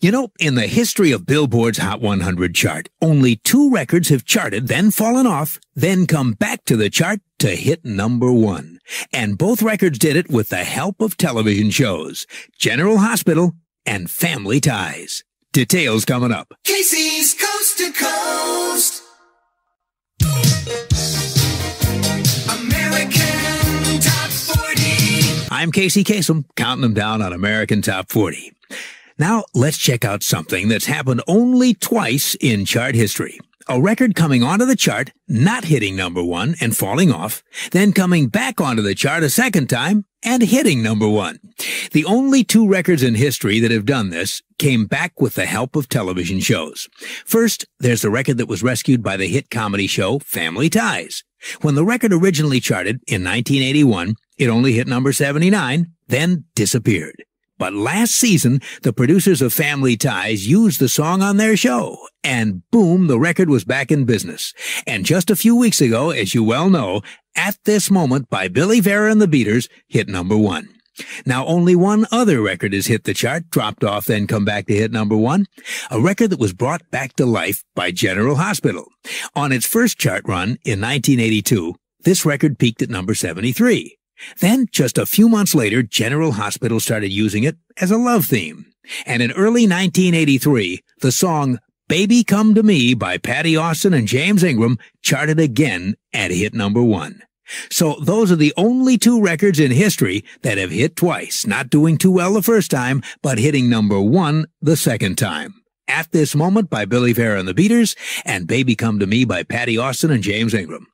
You know, in the history of Billboard's Hot 100 chart, only two records have charted, then fallen off, then come back to the chart to hit number one. And both records did it with the help of television shows, General Hospital and Family Ties. Details coming up. Casey's Coast to Coast. American Top 40. I'm Casey Kasem, counting them down on American Top 40. Now, let's check out something that's happened only twice in chart history. A record coming onto the chart, not hitting number one and falling off, then coming back onto the chart a second time and hitting number one. The only two records in history that have done this came back with the help of television shows. First, there's the record that was rescued by the hit comedy show Family Ties. When the record originally charted in 1981, it only hit number 79, then disappeared. But last season, the producers of Family Ties used the song on their show, and boom, the record was back in business. And just a few weeks ago, as you well know, At This Moment by Billy Vera and the Beaters hit number one. Now, only one other record has hit the chart, dropped off, then come back to hit number one. A record that was brought back to life by General Hospital. On its first chart run in 1982, this record peaked at number 73. Then, just a few months later, General Hospital started using it as a love theme. And in early 1983, the song Baby Come to Me by Patti Austin and James Ingram charted again and hit number one. So those are the only two records in history that have hit twice, not doing too well the first time, but hitting number one the second time. At This Moment by Billy Vera and the Beaters, and Baby Come to Me by Patti Austin and James Ingram.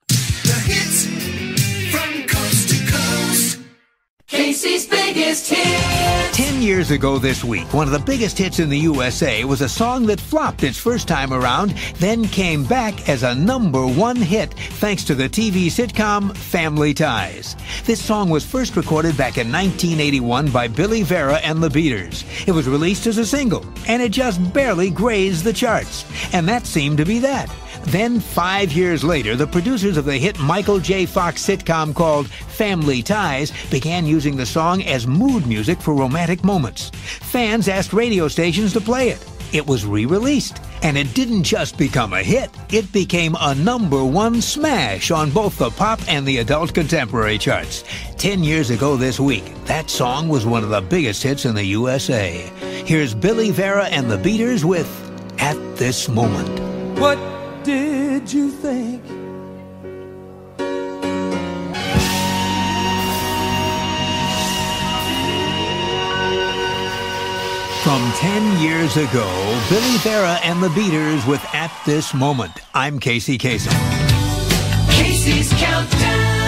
Biggest hit. Ten years ago this week, one of the biggest hits in the USA was a song that flopped its first time around, then came back as a number one hit thanks to the TV sitcom Family Ties. This song was first recorded back in 1981 by Billy Vera and the Beaters. It was released as a single, and it just barely grazed the charts. And that seemed to be that. Then, five years later, the producers of the hit Michael J. Fox sitcom called Family Ties began using the song as mood music for romantic moments. Fans asked radio stations to play it. It was re-released, and it didn't just become a hit, it became a number one smash on both the pop and the adult contemporary charts. Ten years ago this week, that song was one of the biggest hits in the USA. Here's Billy Vera and the Beaters with At This Moment. What did you think? From 10 years ago, Billy Vera and the Beaters with At This Moment. I'm Casey Kasem. Casey's Countdown.